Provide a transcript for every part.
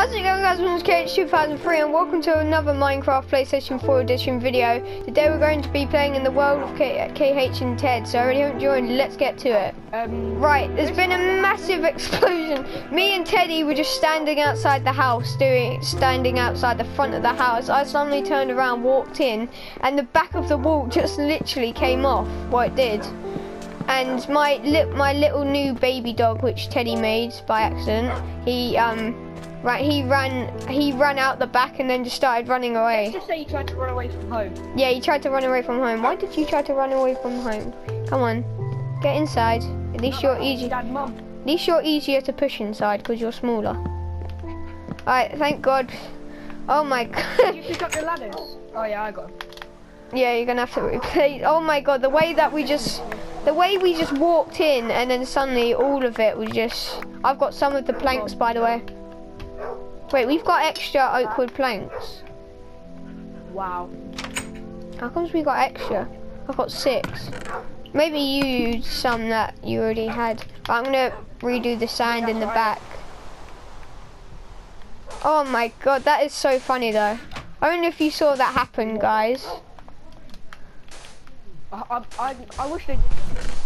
How's it going guys, my name's KH2003 and welcome to another Minecraft PlayStation 4 edition video. Today we're going to be playing in the world of K KH and Ted, so I already haven't joined, let's get to it. Um, Right, there's been a massive explosion. Me and Teddy were just standing outside the house, doing standing outside the front of the house. I suddenly turned around, walked in, and the back of the wall just literally came off, what it did and my li my little new baby dog, which Teddy made by accident, he um, right, he ran he ran out the back and then just started running away. just say you tried to run away from home. Yeah, he tried to run away from home. Why did you try to run away from home? Come on, get inside. At least you're easy. Dad, mum. At least you're easier to push inside because you're smaller. Alright, thank God. Oh my Did God. you pick up the ladders? Oh yeah, I got them. Yeah, you're gonna have to replace. Oh my god, the way that we just, the way we just walked in and then suddenly all of it was just. I've got some of the planks, by the way. Wait, we've got extra oak wood planks. Wow. How comes we got extra? I've got six. Maybe you used some that you already had. But I'm gonna redo the sand in the back. Oh my god, that is so funny though. I don't know if you saw that happen, guys. I, I, I, I wish they did.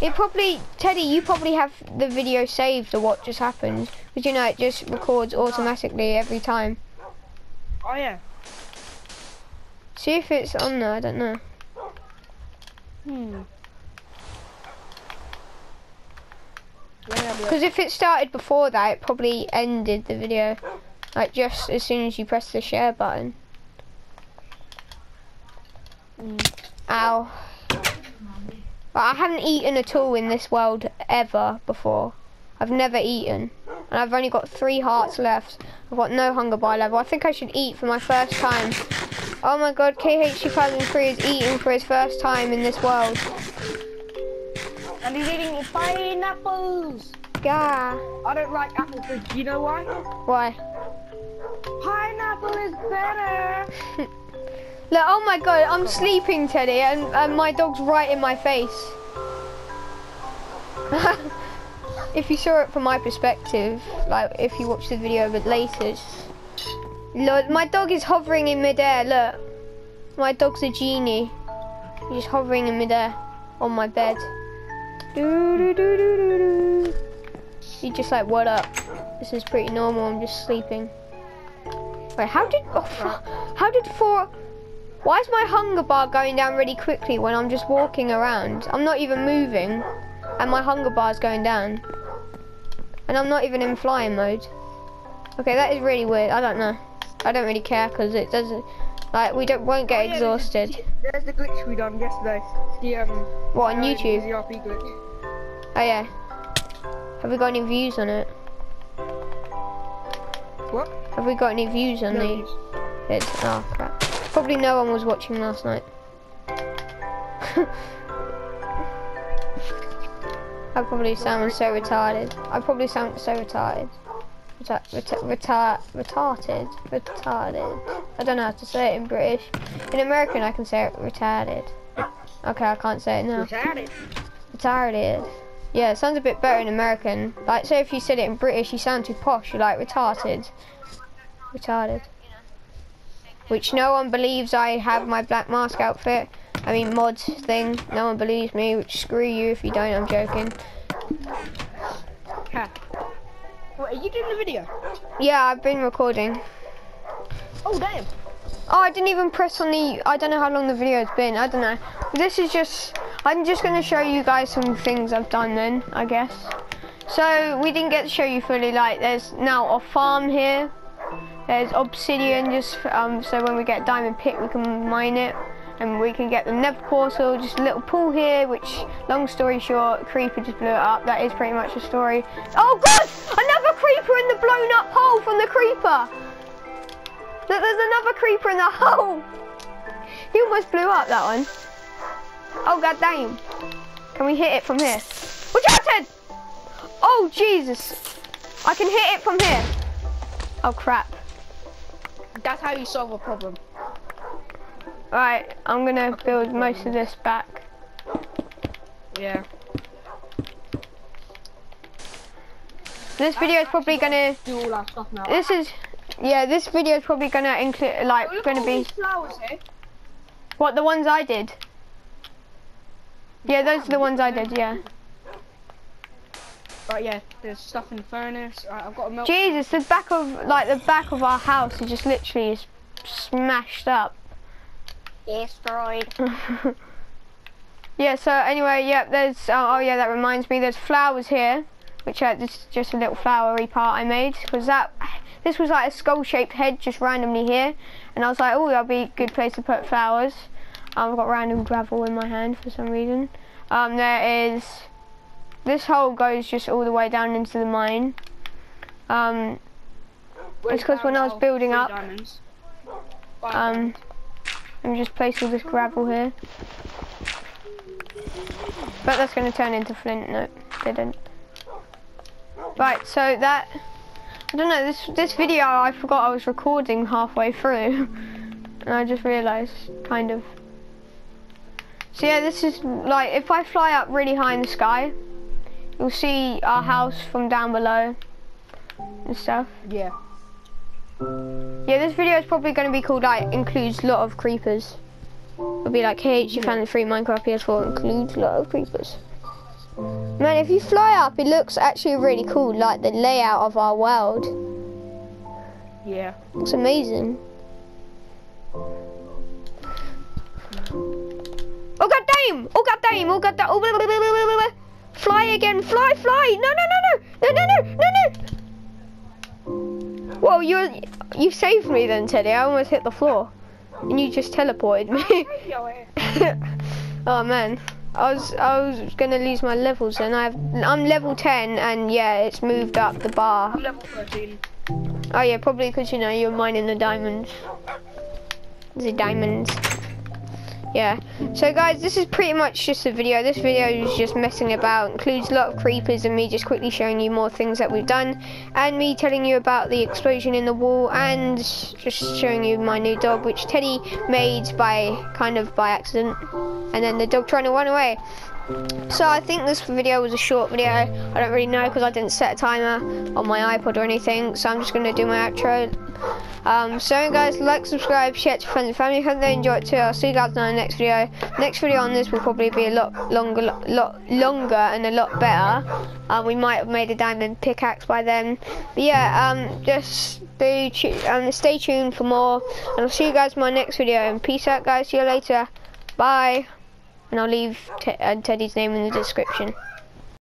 It probably, Teddy, you probably have the video saved of what just happened. Because you know, it just records automatically every time. Oh yeah. See if it's on there, I don't know. Hmm. Let me have a look. Because if it started before that, it probably ended the video. Like just as soon as you press the share button. Mm. Ow. I haven't eaten at all in this world ever before. I've never eaten. And I've only got three hearts left. I've got no hunger bar level. I think I should eat for my first time. Oh my god, KH2003 is eating for his first time in this world. And he's eating pineapples. Yeah. I don't like apples. but Do you know why? Why? Pineapple is better. Look, oh my god, I'm sleeping, Teddy, and, and my dog's right in my face. if you saw it from my perspective, like if you watch the video a bit later, look, my dog is hovering in midair. Look, my dog's a genie. He's hovering in midair on my bed. Doo. He's just like, what up? This is pretty normal. I'm just sleeping. Wait, how did? Oh, how did four? Why is my hunger bar going down really quickly when I'm just walking around? I'm not even moving, and my hunger bar is going down. And I'm not even in flying mode. Okay, that is really weird. I don't know. I don't really care because it doesn't. Like we don't won't Oh, get yeah, exhausted. There's the glitch we done yesterday. The um. What on uh, YouTube? ZRP glitch. Oh yeah. Have we got any views on it? What? Have we got any views on No the? It's oh crap. Probably no one was watching last night. I probably sound so retarded. I probably sound so retarded. Reta reta reta retarded. Retarded. I don't know how to say it in British. In American I can say it retarded. Okay, I can't say it now. Retarded. Retarded. Yeah, it sounds a bit better in American. Like, say if you said it in British, you sound too posh. You're like retarded. Retarded. Which no one believes I have my black mask outfit. I mean mods thing. No one believes me. Which screw you if you don't. I'm joking. Ha. What, are you doing the video? Yeah, I've been recording. Oh damn. Oh, I didn't even press on the. I don't know how long the video's been. I don't know. This is just. I'm just going to show you guys some things I've done then, I guess. So we didn't get to show you fully. Like, there's now a farm here. There's obsidian, just um, so when we get diamond pick, we can mine it, and we can get the nether portal. Just a little pool here. Which, long story short, creeper just blew it up. That is pretty much the story. Oh God! Another creeper in the blown up hole from the creeper. Look, there's another creeper in the hole. He almost blew up that one. Oh god damn. Can we hit it from here? Watch out, Ted! Oh Jesus. I can hit it from here. Oh crap. That's how you solve a problem. Right, I'm gonna build most of this back. Yeah. This video is probably gonna. Do all our stuff now. This is. yeah, this video is probably gonna include, like, oh, Look gonna be flowers here. what the ones I did. Yeah, those are the ones I did. Yeah. Right, yeah. There's stuff in the furnace. Right, I've got a milk. Jesus, the back of like the back of our house is just literally is smashed up. Destroyed. yeah. So anyway, yeah. There's oh, oh yeah, that reminds me. There's flowers here, which uh, this is just a little flowery part I made because that this was like a skull-shaped head just randomly here, and I was like, oh, that'll be a good place to put flowers. Um, I've got random gravel in my hand for some reason. Um, there is this hole goes just all the way down into the mine. Um, Where's It's 'cause when I was building up, Diamonds? Um, let me just place all this gravel here. But that's going to turn into flint. No, didn't. Right, so that I don't know. This this video I forgot I was recording halfway through, and I just realised, kind of. So yeah, this is like if I fly up really high in the sky, you'll see our mm. house from down below and stuff. Yeah. Yeah, this video is probably going to be called like includes a lot of creepers. It'll be like, hey, you found the free Minecraft PS4 includes a lot of creepers. Man, if you fly up, it looks actually really cool. Like the layout of our world, Yeah. it's amazing. Oh god damn! Oh god damn! Oh god damn! Oh, blah, blah, blah, blah, blah, blah. Fly again, fly, fly! No, no, no, no, no, no, no, no! Well, you you saved me then, Teddy. I almost hit the floor, and you just teleported me. oh man, I was I was gonna lose my levels, and I've I'm level 10, and yeah, it's moved up the bar. Level 13. Oh yeah, probably because you know you're mining the diamonds. The diamonds. Yeah. So guys, this is pretty much just a video. This video is just messing about. Includes a lot of creepers and me just quickly showing you more things that we've done, and me telling you about the explosion in the wall, and just showing you my new dog, which Teddy made by kind of by accident, and then the dog trying to run away. So I think this video was a short video. I don't really know because I didn't set a timer on my iPod or anything. So I'm just going to do my outro. Um, so guys, like, subscribe, share to friends and family. Hope they enjoy it too. I'll see you guys in the next video. Next video on this will probably be a lot longer, lot, lot longer and a lot better. Um, we might have made a diamond pickaxe by then. But yeah, um, just stay, um, stay tuned for more. And I'll see you guys in my next video. And peace out, guys. See you later. Bye and I'll leave Te- uh, Teddy's name in the description.